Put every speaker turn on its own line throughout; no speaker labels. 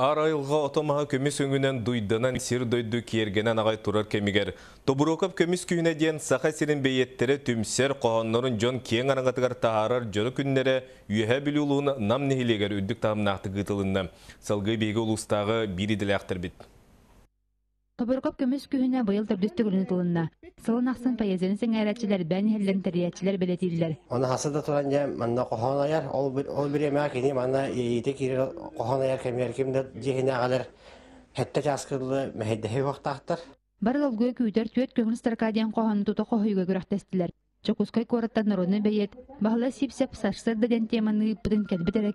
Ар айылға отомаға көміс өңінен дуйданан сир дойду киергенен ағай турар кемигер. Тобурокап көміс күйіне ден сақа сирин бейеттері түмсер қоғанларын жон кең араңғатығар тағарар жоны күннері үйәе білуылуын нам нехилегер үддік тағымнақты ғытылынна. Салғы бейгі ұлыстағы бири ділі ақтыр бит.
Тобыркоп көмүс күһүнә быйыл күрүнү тылынна. Сылын аксын поэзияны сеңәрәтчиләр бән хеллән тәриятчиләр белетилләр.
Оны хасыда туран я манна ол бир ол бир эмә кини манна ите кире кемер. Хәтта.
Бар күйтер төт тута. Чокускай народны бәйет, бахла сипсеп сарсыр теманы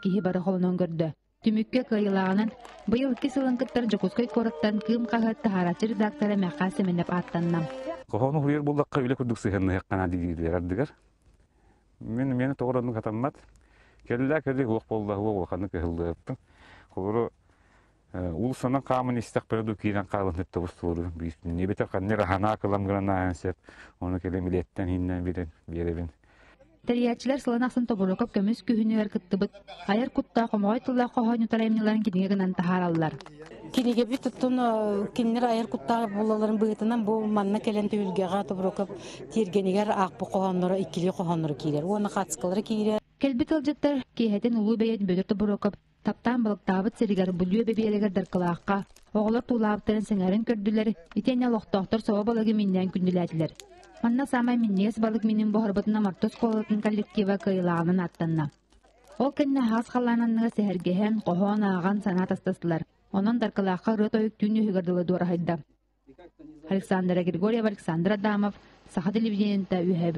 киһи бары холонон көрдө. Түмүккә кыйлаганан быйыл ки сылын кыттар Чокускай кораттан кым кагат тахарачы редакторы мәкасы менеп аттаннам.
Кохону хуйер булдакка үле күрдүк сыһынны яккана дигилер. Мен мени тогорон катаммат. Хуру ул ансеп. Оны келе милеттен хиннен бирен беребин.
Тәриятчилар сылын аксын тобурокоп көмүс күһүнүгөр кыттыбыт. Аяр кутта комой тылла кохоню тараймныларын кидигенен тахараллар.
Кинеге бит туттун киннер айыр куттагы булаларын быытынан бу манна келен түйүлгега тоброкоп тиргенигер ак бу кохоннору иккили кохоннору кийлер. Уны кацкылары кийлер.
Келбит алжыттар киһетен улуу бейет бөдөртө бурокоп таптан балыктаабыт серигер булюө бебиелегер даркылаакка оголор туулаабыттарын сеңерин көрдүлер итене лохтоохтор соба балыгы миннен күндүләдилер манна самай миннес балык минин бохорбутуна мартос колотун коллектива кыйлаганын аттанна. Ол кенне хас халлананныга сehергеһен коһоон ааган санаат астасылар онон даркылаакка рыт ойук түүнү үгөрдылы дуорахайда александра григорьева александр адамов саха телевидениента үһэ